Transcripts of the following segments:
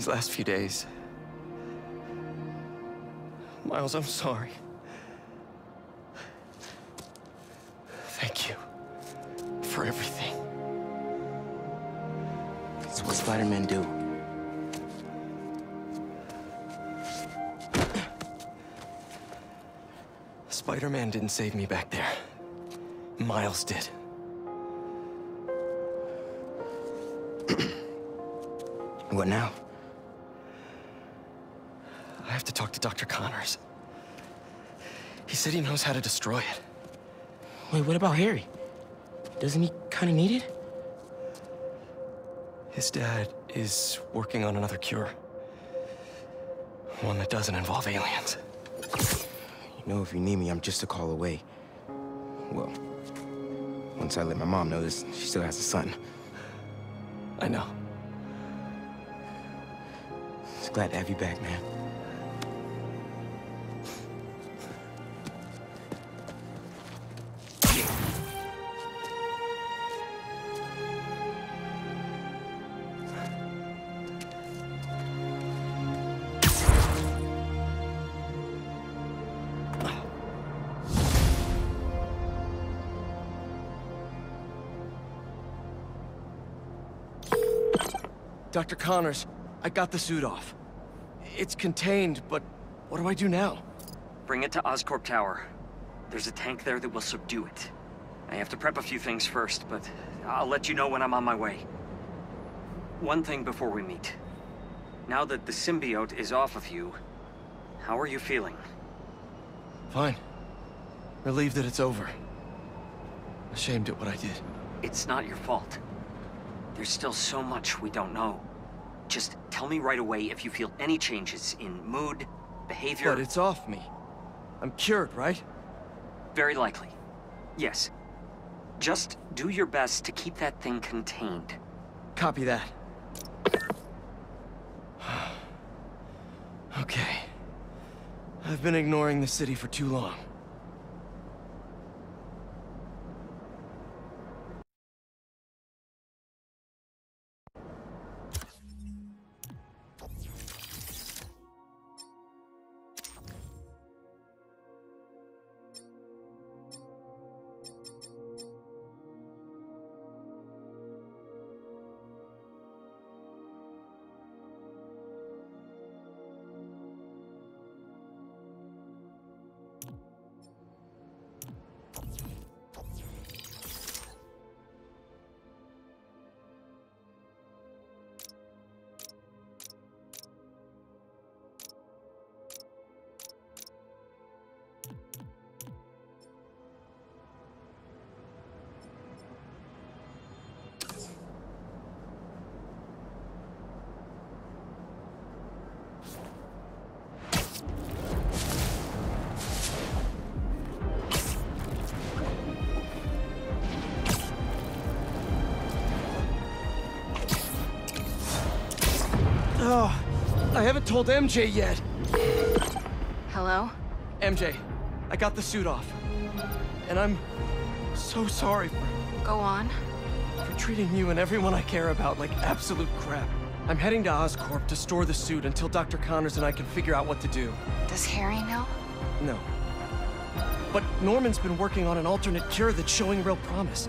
These last few days. Miles, I'm sorry. Thank you for everything. It's what Spider-Man do. Spider-Man didn't save me back there. Miles did. What now? I have to Dr. Connors. He said he knows how to destroy it. Wait, what about Harry? Doesn't he kind of need it? His dad is working on another cure. One that doesn't involve aliens. You know, if you need me, I'm just a call away. Well, once I let my mom know this, she still has a son. I know. Just glad to have you back, man. Dr. Connors, I got the suit off. It's contained, but what do I do now? Bring it to Oscorp Tower. There's a tank there that will subdue it. I have to prep a few things first, but I'll let you know when I'm on my way. One thing before we meet. Now that the symbiote is off of you, how are you feeling? Fine. Relieved that it's over. Ashamed at what I did. It's not your fault. There's still so much we don't know. Just tell me right away if you feel any changes in mood, behavior. But it's off me. I'm cured, right? Very likely. Yes. Just do your best to keep that thing contained. Copy that. okay. I've been ignoring the city for too long. Told MJ yet. Hello? MJ, I got the suit off. And I'm so sorry for Go on. For treating you and everyone I care about like absolute crap. I'm heading to Oscorp to store the suit until Dr. Connors and I can figure out what to do. Does Harry know? No. But Norman's been working on an alternate cure that's showing real promise.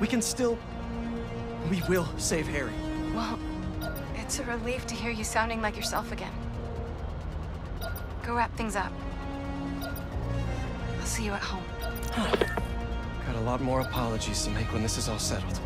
We can still... We will save Harry. Well, it's a relief to hear you sounding like yourself again. Go wrap things up. I'll see you at home. Got a lot more apologies to make when this is all settled.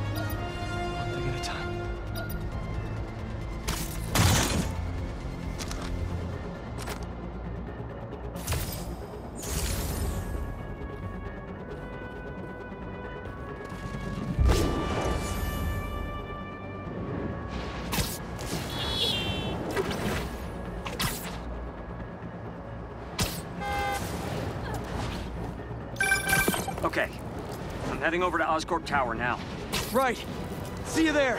Heading over to Oscorp Tower now. Right. See you there.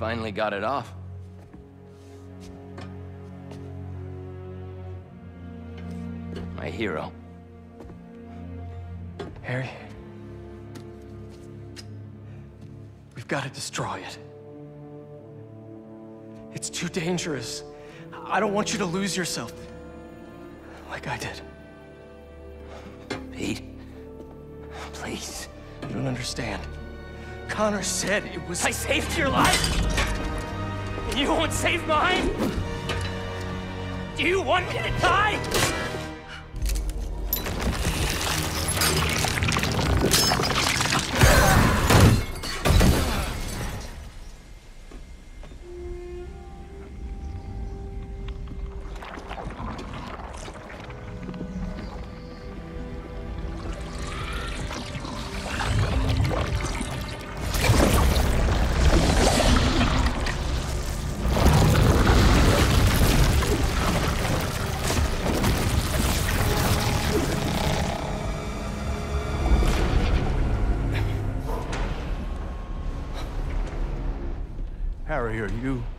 Finally got it off. My hero. Harry. We've got to destroy it. It's too dangerous. I don't want you to lose yourself. Like I did. Pete. Please. You don't understand. Connor said it was... I saved your life! And you won't save mine? Do you want me to die? Are you...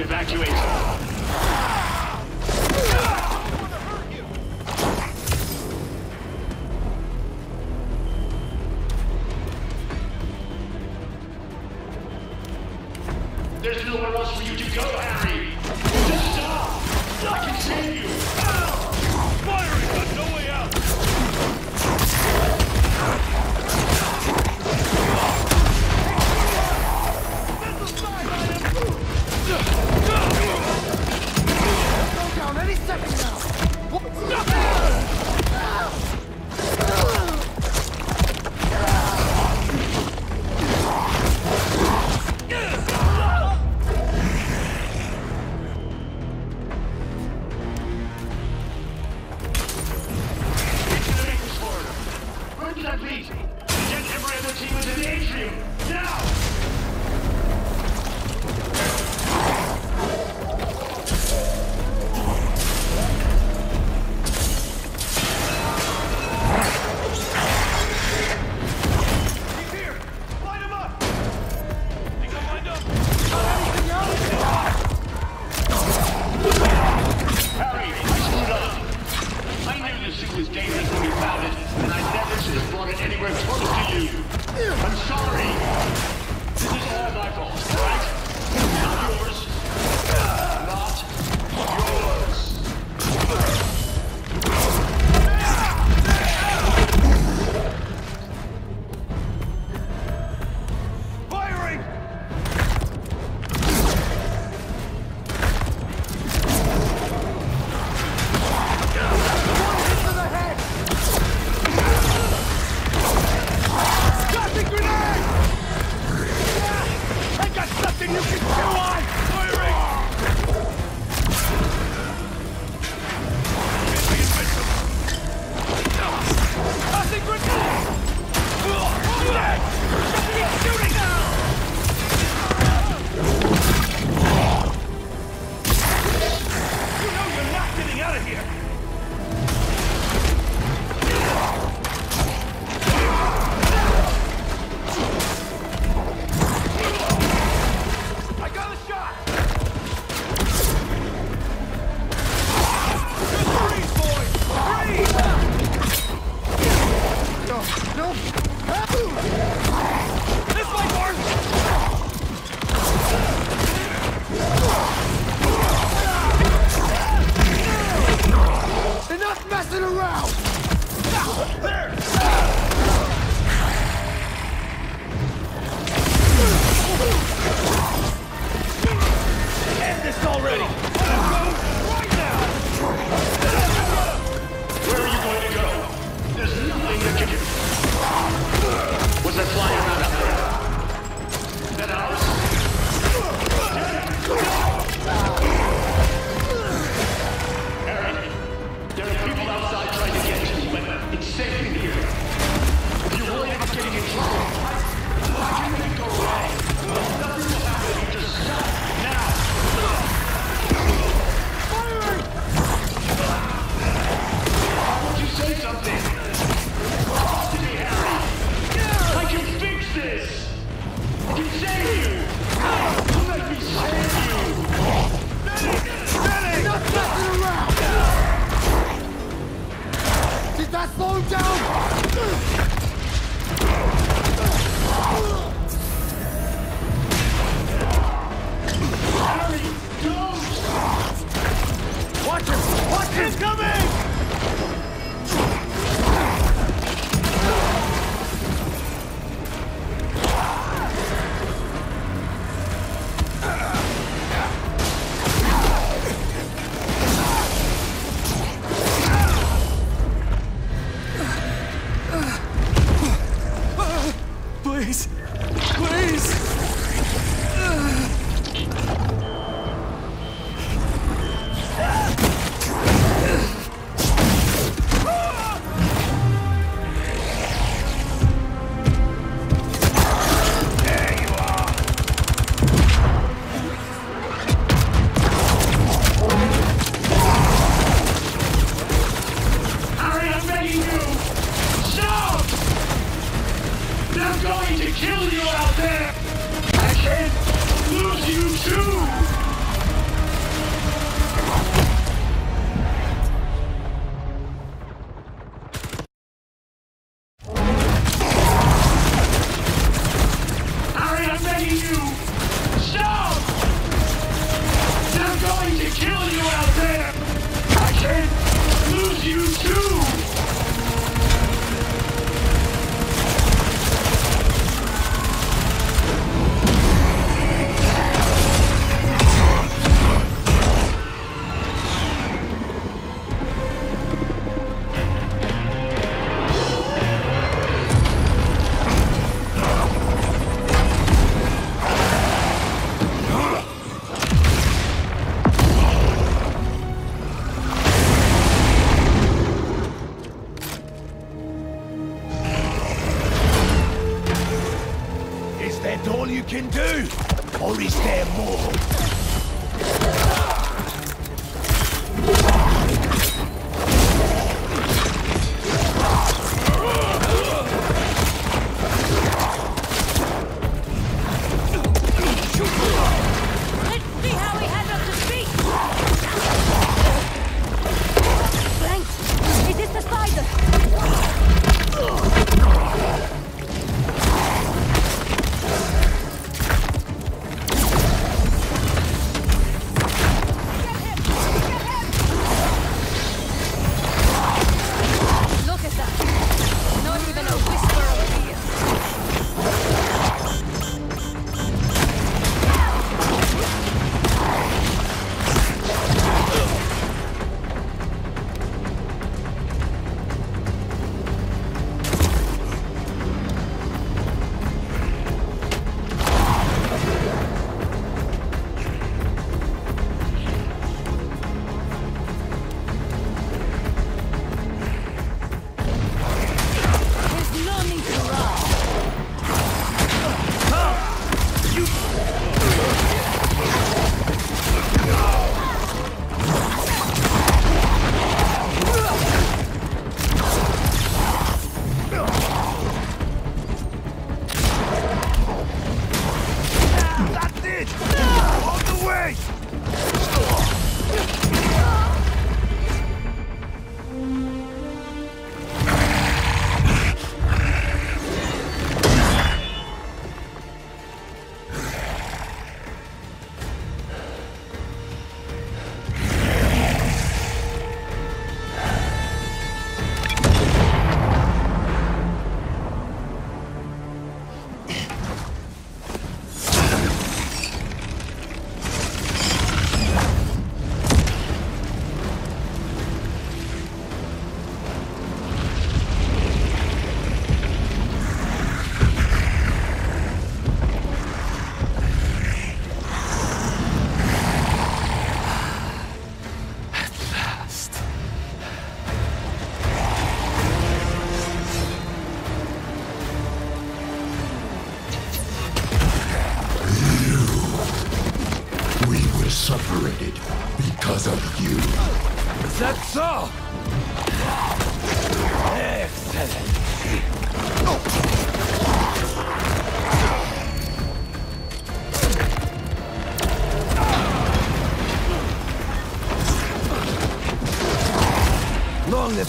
evacuate.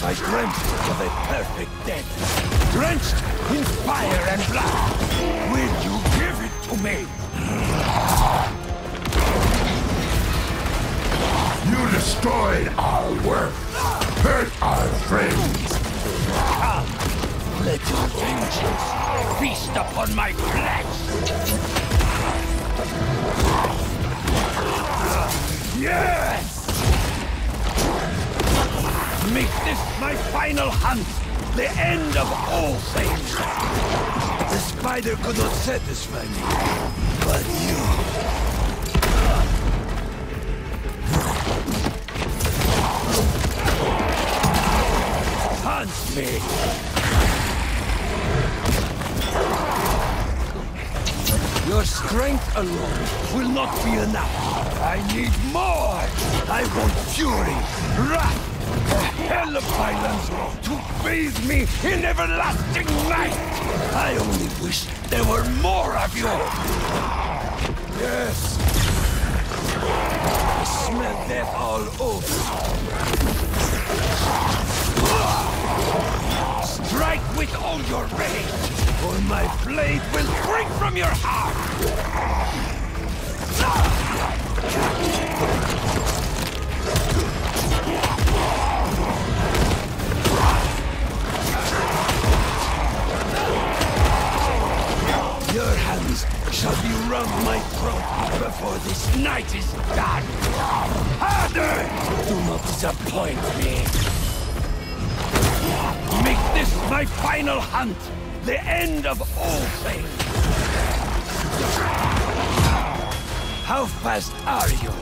Have I dreamt of a perfect death, drenched in fire and blood. Will you give it to me? You destroyed our work, hurt our friends. Let your vengeance feast upon my flesh! Yes! Make this my final hunt, the end of all things! The spider could not satisfy me, but you... Hunt me! Your strength alone will not be enough. I need more. I want fury, wrath, a hell of violence to bathe me in everlasting night. I only wish there were more of you. Yes. I smell death all over. Strike with all your rage, or my blade will spring from your heart! shall be round my throat before this night is done! Do not disappoint me! Make this my final hunt! The end of all things! How fast are you?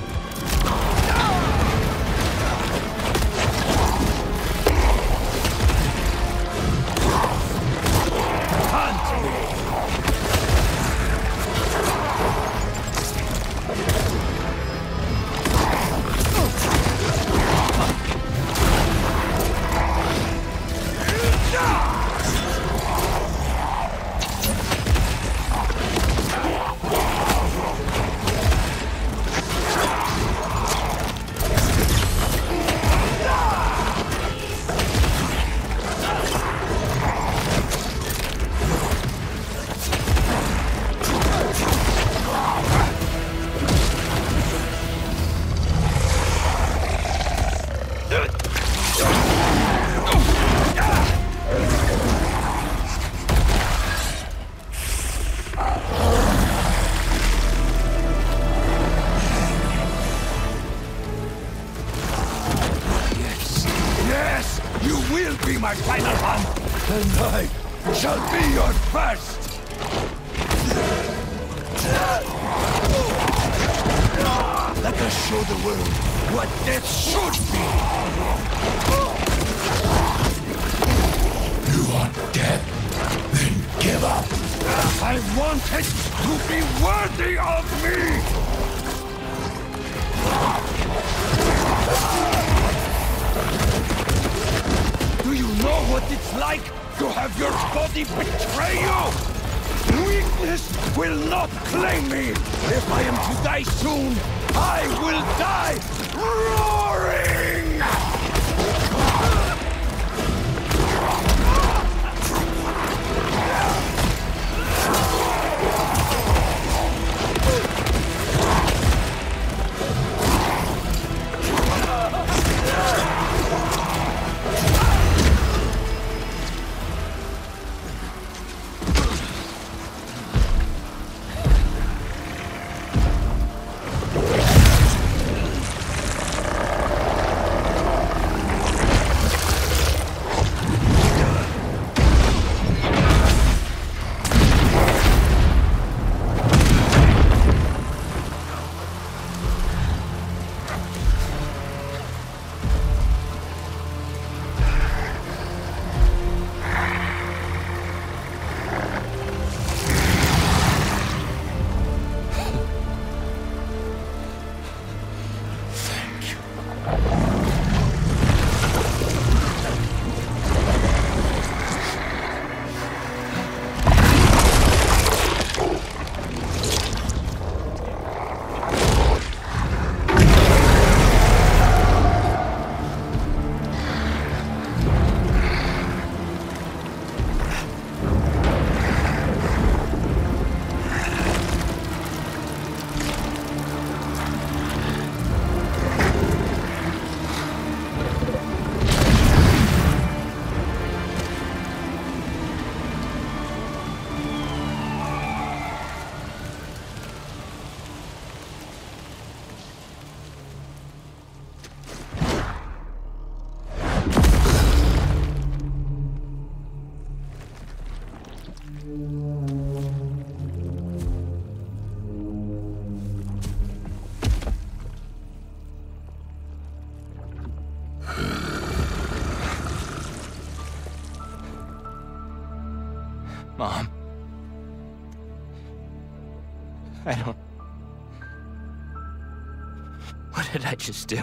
I just do?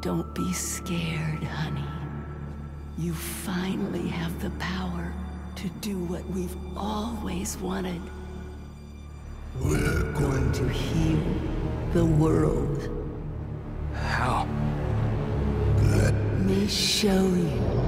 Don't be scared, honey. You finally have the power to do what we've always wanted. We're Going to heal the world. How? Let me show you.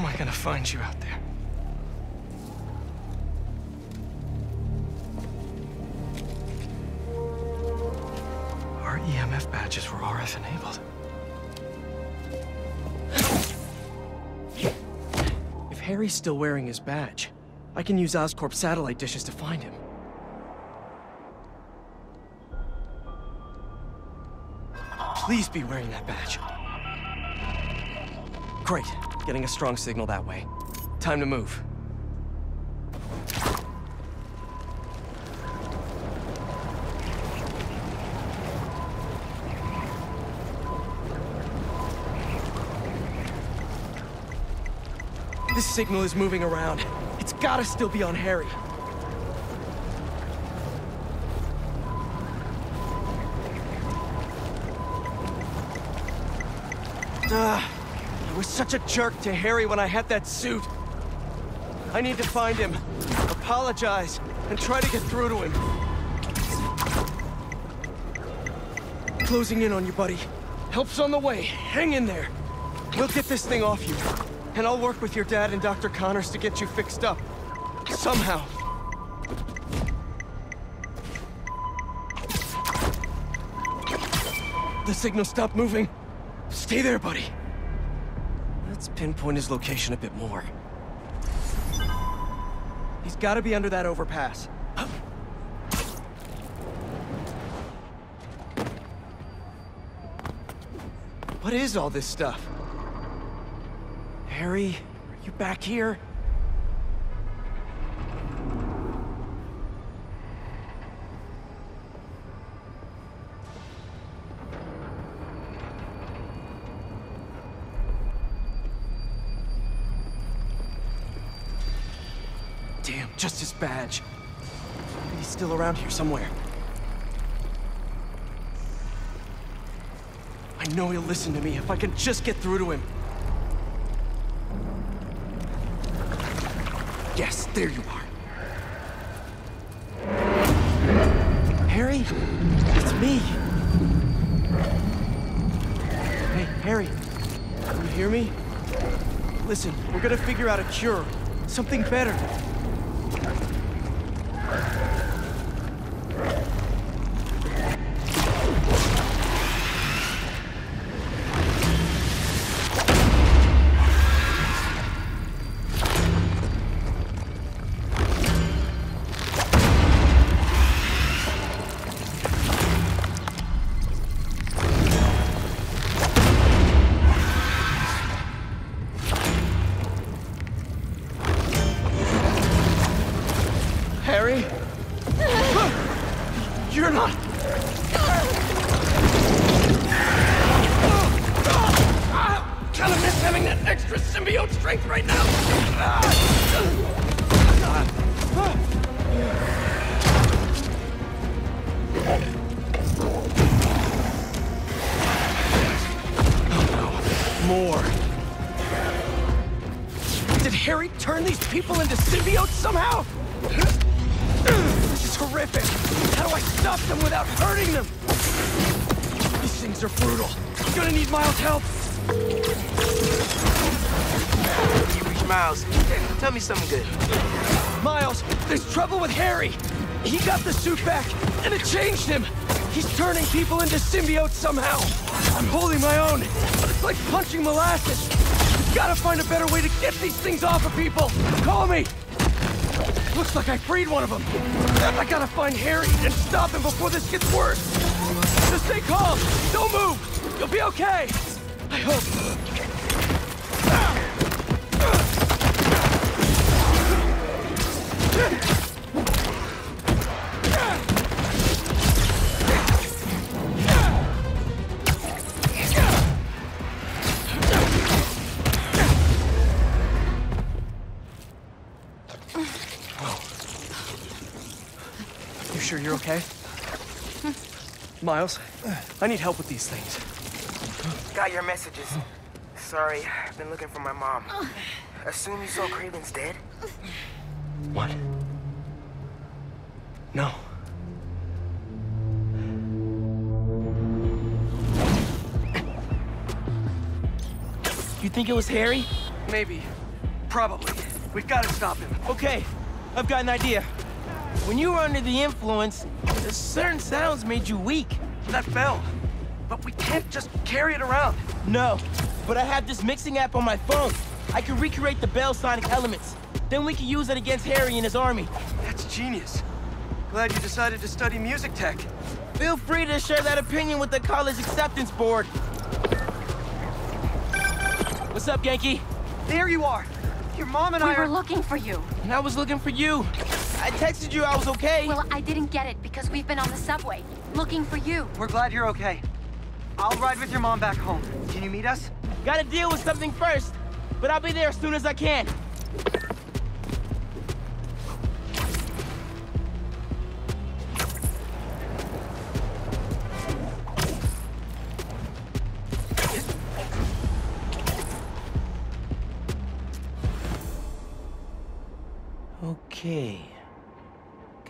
Am I gonna find you out there? Our EMF badges were RF enabled. If Harry's still wearing his badge, I can use Oscorp satellite dishes to find him. Please be wearing that badge. Great. Getting a strong signal that way. Time to move. This signal is moving around. It's gotta still be on Harry. Ugh. Such a jerk to Harry when I had that suit. I need to find him, apologize, and try to get through to him. Closing in on you, buddy. Help's on the way. Hang in there. We'll get this thing off you. And I'll work with your dad and Dr. Connors to get you fixed up. Somehow. The signal stopped moving. Stay there, buddy. Pinpoint his location a bit more. He's gotta be under that overpass. What is all this stuff? Harry, are you back here? Damn, just his badge. He's still around here somewhere. I know he'll listen to me if I can just get through to him. Yes, there you are. Harry? It's me. Hey, Harry. Can you hear me? Listen, we're gonna figure out a cure. Something better. Gonna need Miles' help. You reach Miles. Tell me something good. Miles, there's trouble with Harry. He got the suit back, and it changed him. He's turning people into symbiotes somehow. I'm holding my own, but it's like punching molasses. We've gotta find a better way to get these things off of people. Call me. Looks like I freed one of them. I gotta find Harry and stop him before this gets worse. Just stay calm. Don't move. You'll be okay. I hope. You sure you're okay? Miles, I need help with these things. Got your messages. Sorry, I've been looking for my mom. Assume you saw Kraven's dead? What? No. You think it was Harry? Maybe. Probably. We've got to stop him. Okay, I've got an idea. When you were under the influence, certain sounds made you weak. That bell. But we can't just carry it around. No, but I have this mixing app on my phone. I can recreate the bell sonic elements. Then we can use it against Harry and his army. That's genius. Glad you decided to study music tech. Feel free to share that opinion with the college acceptance board. What's up, Ganke? There you are. Your mom and we I were are... looking for you. And I was looking for you. I texted you I was okay. Well, I didn't get it because we've been on the subway, looking for you. We're glad you're okay. I'll ride with your mom back home. Can you meet us? Gotta deal with something first, but I'll be there as soon as I can.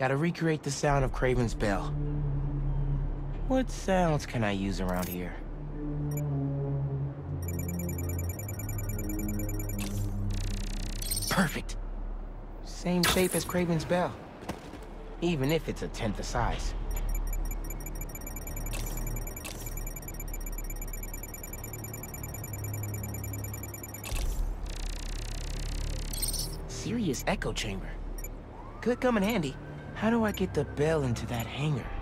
Gotta recreate the sound of Kraven's bell. What sounds can I use around here? Perfect. Same shape as Kraven's bell. Even if it's a tenth the size. Serious echo chamber. Could come in handy. How do I get the bell into that hangar?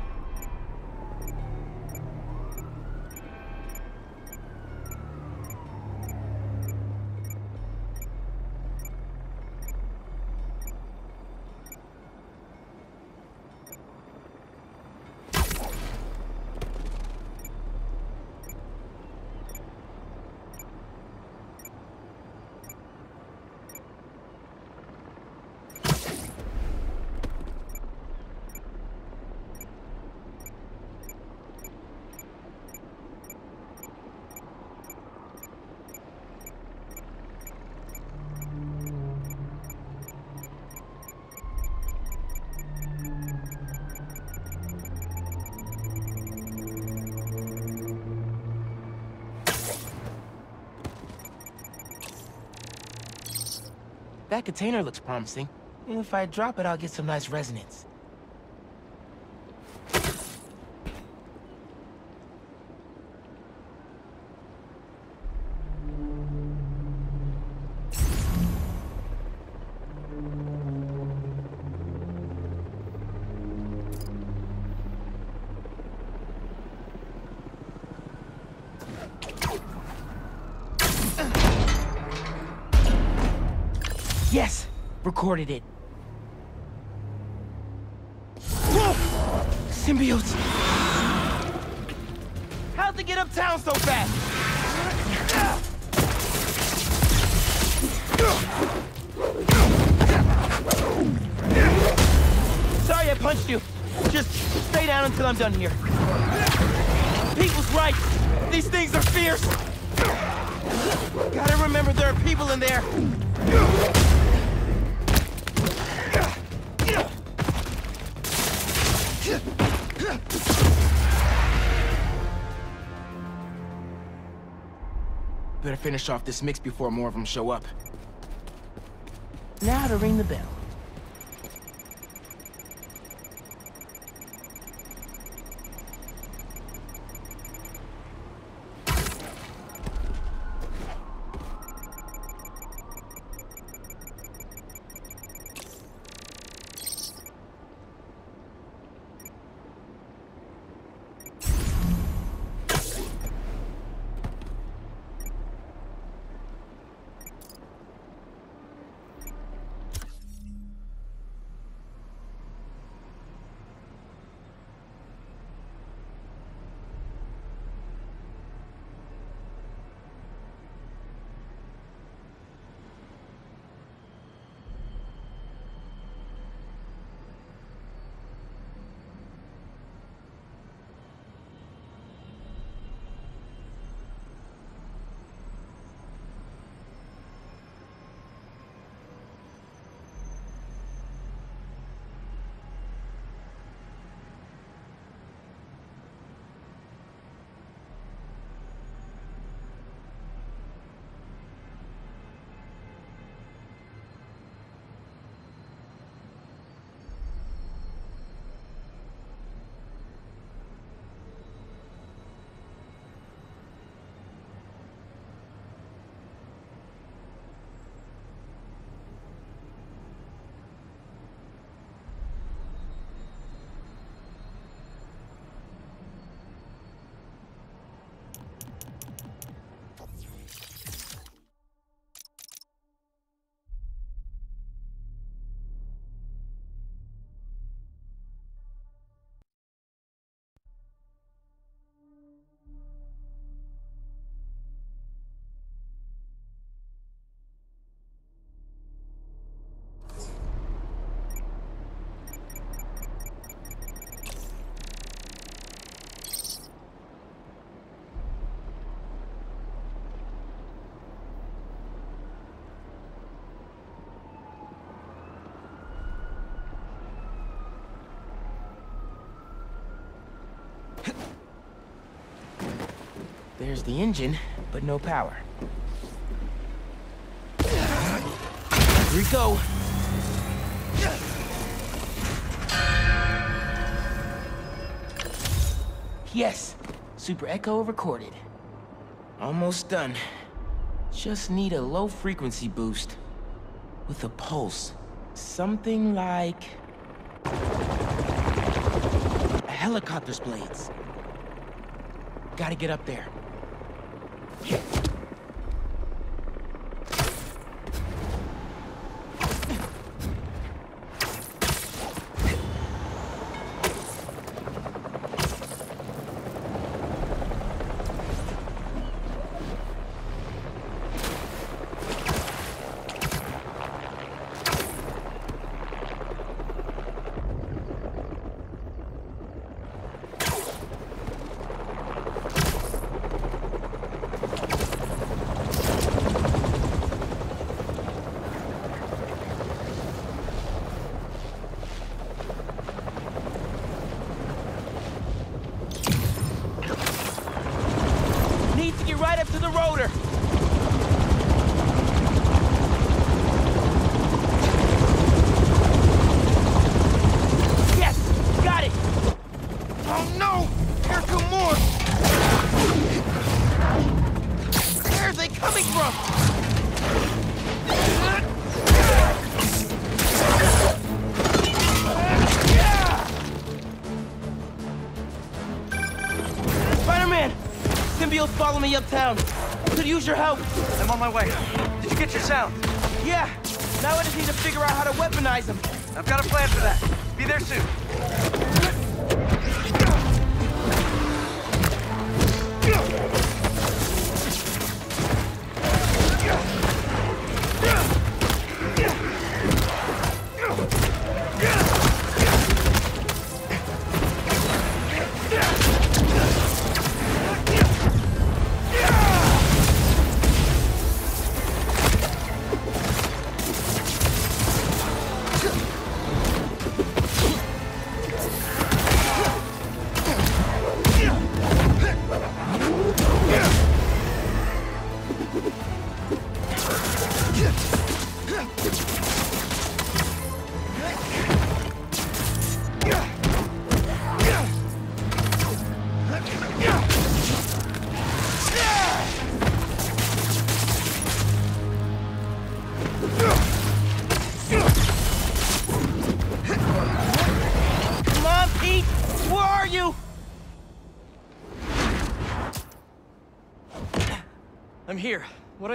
That container looks promising. If I drop it, I'll get some nice resonance. Recorded it. Symbiotes! How'd they get uptown so fast? Sorry I punched you. Just stay down until I'm done here. Pete was right. These things are fierce. Gotta remember there are people in there. Better finish off this mix before more of them show up. Now to ring the bell. There's the engine, but no power. Here we go. Yes, Super Echo recorded. Almost done. Just need a low frequency boost. With a pulse. Something like... A helicopter's blades. Gotta get up there. Yeah. Symbiotes follow me uptown. Could use your help. I'm on my way. Did you get your sound? Yeah. Now I just need to figure out how to weaponize them. I've got a plan for that. Be there soon.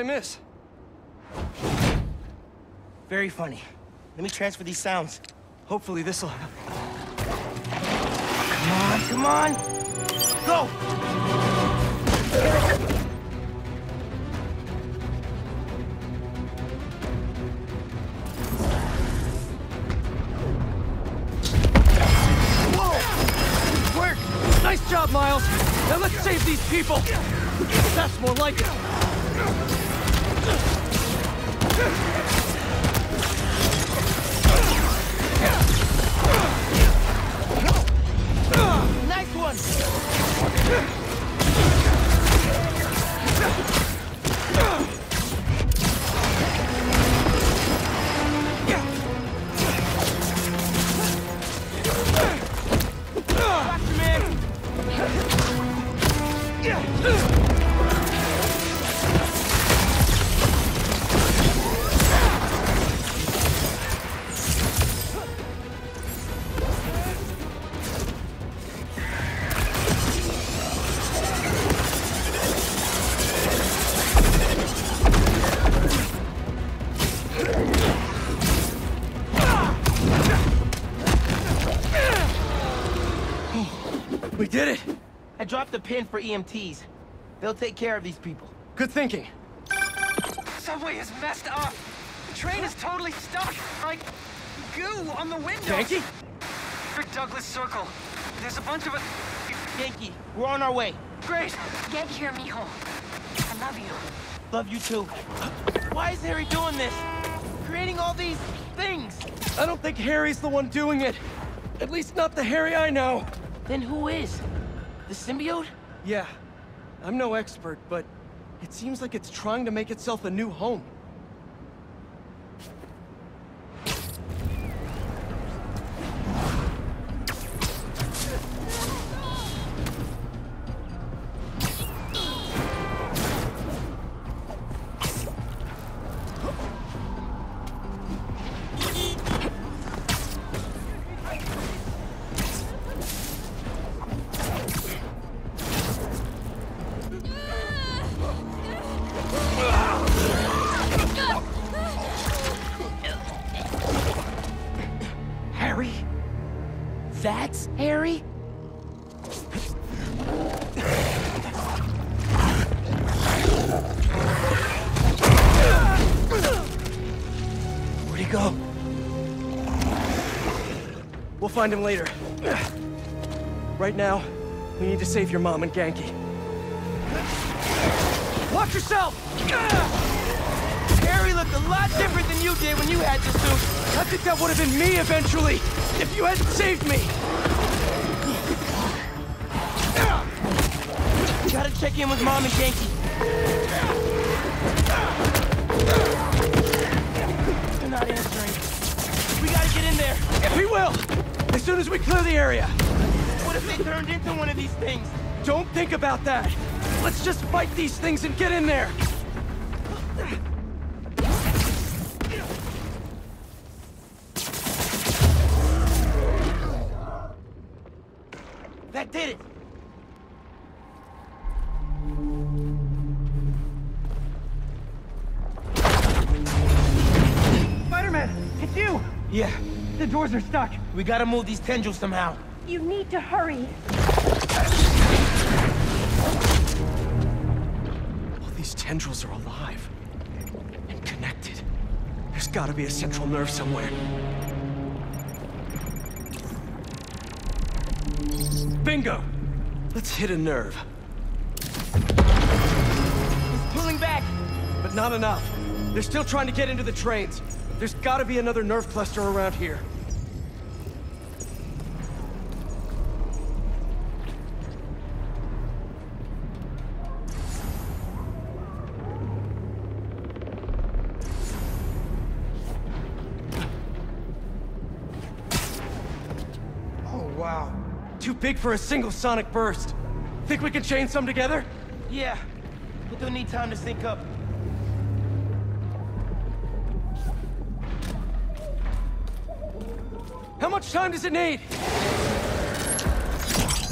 Miss? Very funny. Let me transfer these sounds. Hopefully this'll... help. Come on, come on! Go! The pin for EMTs. They'll take care of these people. Good thinking. Subway is messed up. The train is totally stuck. Like goo on the windows. Yankee? Rick Douglass Circle. There's a bunch of it. Yankee, we're on our way. Great. Get here, mijo. I love you. Love you too. Why is Harry doing this? Creating all these things? I don't think Harry's the one doing it. At least not the Harry I know. Then who is? The symbiote? Yeah. I'm no expert, but it seems like it's trying to make itself a new home. Harry? That's Harry? Where'd he go? We'll find him later. Right now, we need to save your mom and Ganke. Watch yourself! Harry looked a lot different than you did when you had the suit. I think that would have been me eventually, if you hadn't saved me! Gotta check in with Mom and Ganke. They're not answering. We gotta get in there. We will! As soon as we clear the area! What if they turned into one of these things? Don't think about that! Let's just fight these things and get in there! Are stuck! we gotta move these tendrils somehow. You need to hurry. All these tendrils are alive. And connected. There's gotta be a central nerve somewhere. Bingo! Let's hit a nerve. He's pulling back. But not enough. They're still trying to get into the trains. There's gotta be another nerve cluster around here. Too big for a single sonic burst. Think we can chain some together? Yeah, but they'll need time to sync up. How much time does it need?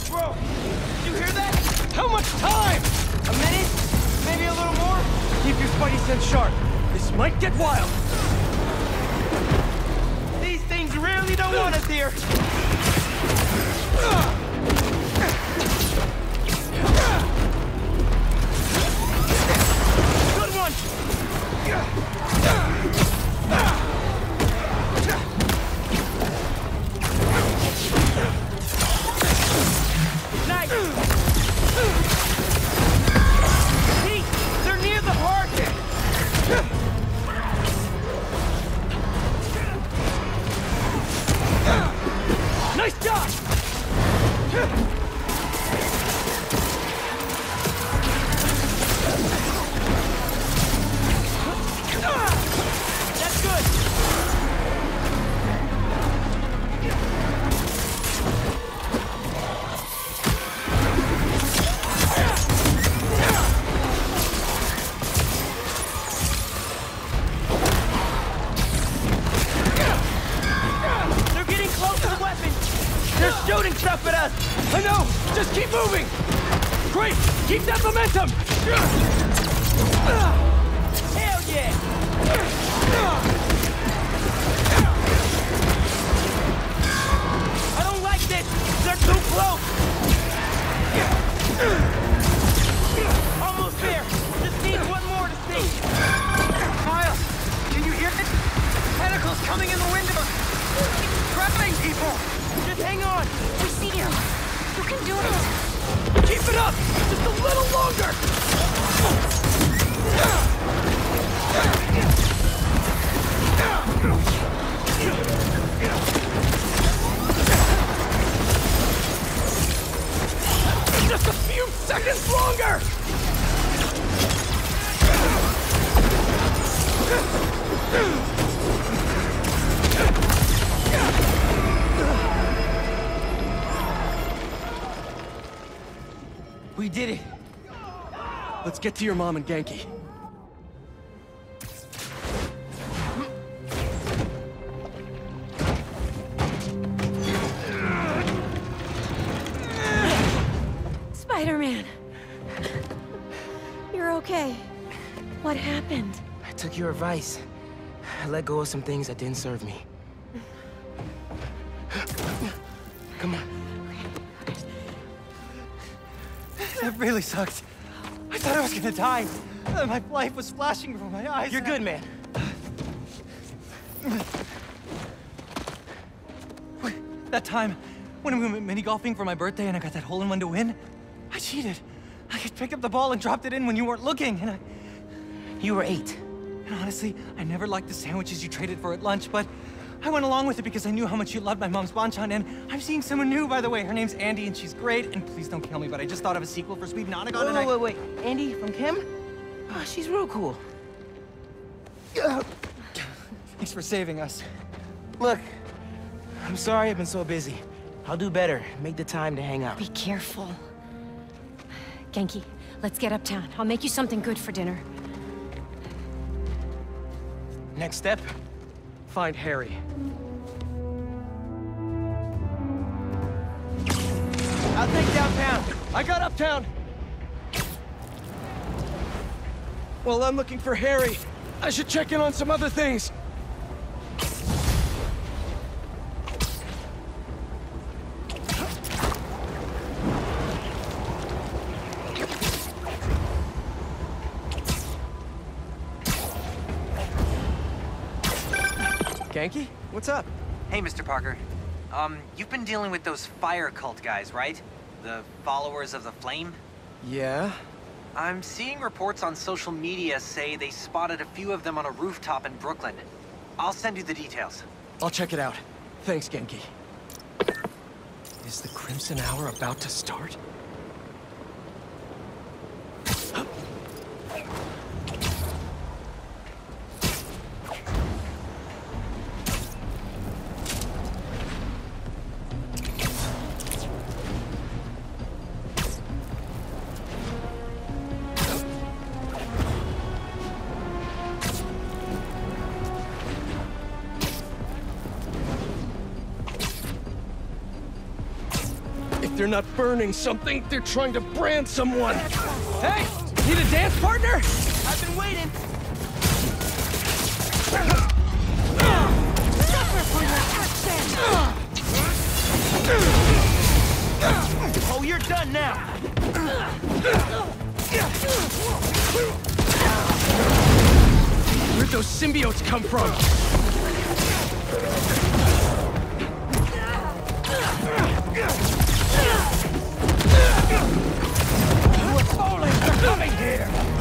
Bro, did you hear that? How much time? A minute? Maybe a little more? Keep your spidey sense sharp. This might get wild. These things really don't want us here. Good close! Almost there! Just need one more to see! Miles! Can you hear it? Tentacles coming in the windows! Grabbing people! Just hang on! We see you. You can do it. Keep it up! Just a little longer! seconds longer! We did it. Let's get to your mom and Ganke. Advice. I let go of some things that didn't serve me. Come on. That really sucked. I thought I was gonna die. My life was flashing before my eyes. You're good, man. That time, when we went mini golfing for my birthday and I got that hole in one to win, I cheated. I could pick up the ball and dropped it in when you weren't looking, and I. You were eight. And honestly, I never liked the sandwiches you traded for at lunch, but I went along with it because I knew how much you loved my mom's banchan, and I'm seeing someone new, by the way. Her name's Andy, and she's great. And please don't kill me, but I just thought of a sequel for Sweet Nonagon, Wait, and wait, wait, wait. Andy from Kim? Oh, she's real cool. Thanks for saving us. Look, I'm sorry I've been so busy. I'll do better. Make the time to hang out. Be careful. Ganke, let's get uptown. I'll make you something good for dinner. Next step? Find Harry. I'll take downtown. I got uptown! Well, I'm looking for Harry. I should check in on some other things. What's up? Hey, Mr. Parker. Um, you've been dealing with those fire cult guys, right? The followers of the flame? Yeah? I'm seeing reports on social media say they spotted a few of them on a rooftop in Brooklyn. I'll send you the details. I'll check it out. Thanks, Ganke. Is the Crimson Hour about to start? Not burning something, they're trying to brand someone. Hey, need a dance partner? I've been waiting. Oh, you're done now. Where'd those symbiotes come from? You're coming here!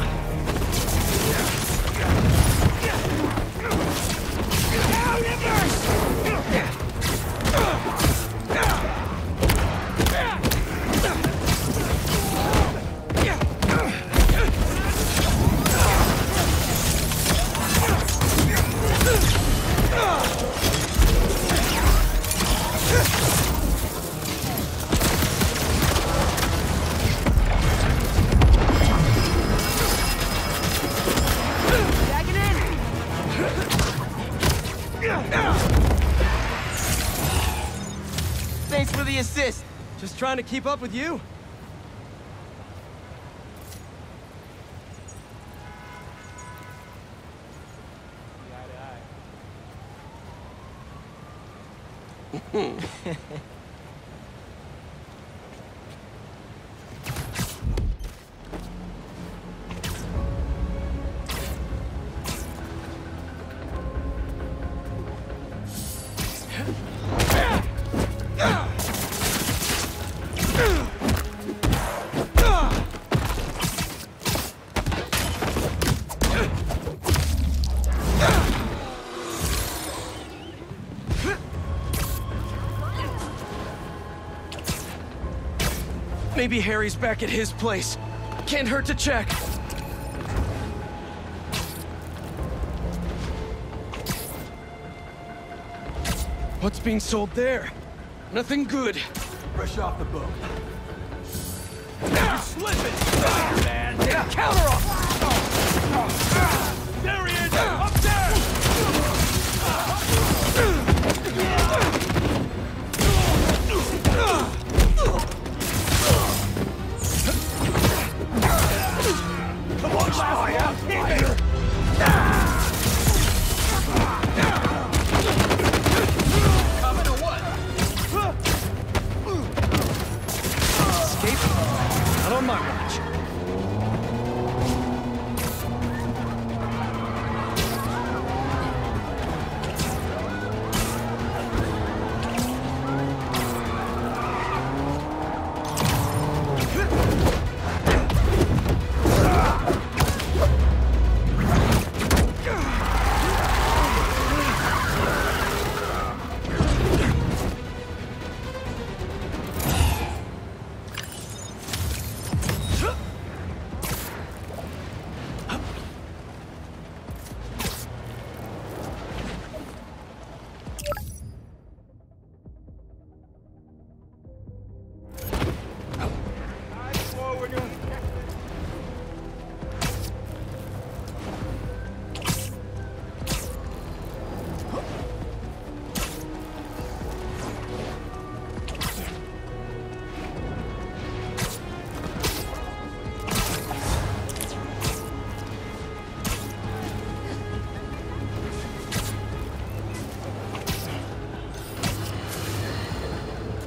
Trying to keep up with you. Maybe Harry's back at his place. Can't hurt to check. What's being sold there? Nothing good. Fresh off the boat. You're slipping! Man! Counter off!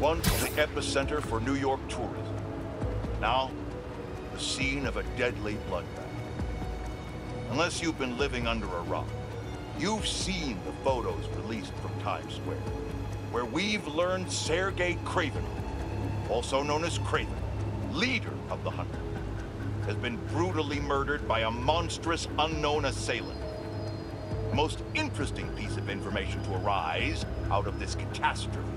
Once the epicenter for New York tourism. Now, the scene of a deadly bloodbath. Unless you've been living under a rock, you've seen the photos released from Times Square, where we've learned Sergei Kraven, also known as Kraven, leader of the Hunter, has been brutally murdered by a monstrous unknown assailant. The most interesting piece of information to arise out of this catastrophe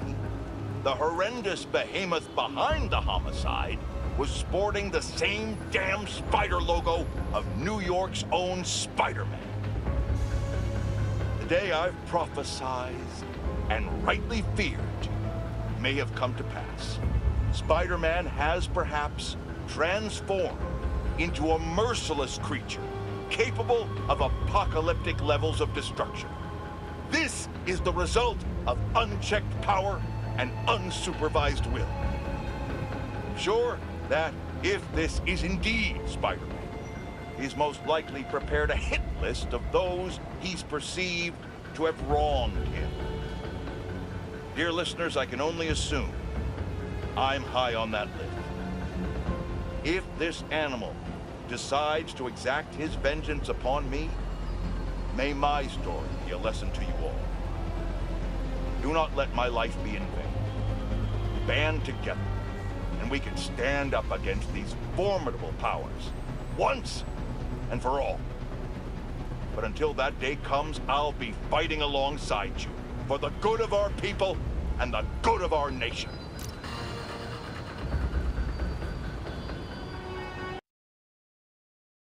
the horrendous behemoth behind the homicide was sporting the same damn spider logo of New York's own Spider-Man. The day I've prophesied and rightly feared may have come to pass. Spider-Man has perhaps transformed into a merciless creature capable of apocalyptic levels of destruction. This is the result of unchecked power and unsupervised will. Sure that if this is indeed Spider-Man, he's most likely prepared a hit list of those he's perceived to have wronged him. Dear listeners, I can only assume I'm high on that list. If this animal decides to exact his vengeance upon me, may my story be a lesson to you all. Do not let my life be in vain. Band together, and we can stand up against these formidable powers, once and for all. But until that day comes, I'll be fighting alongside you for the good of our people and the good of our nation.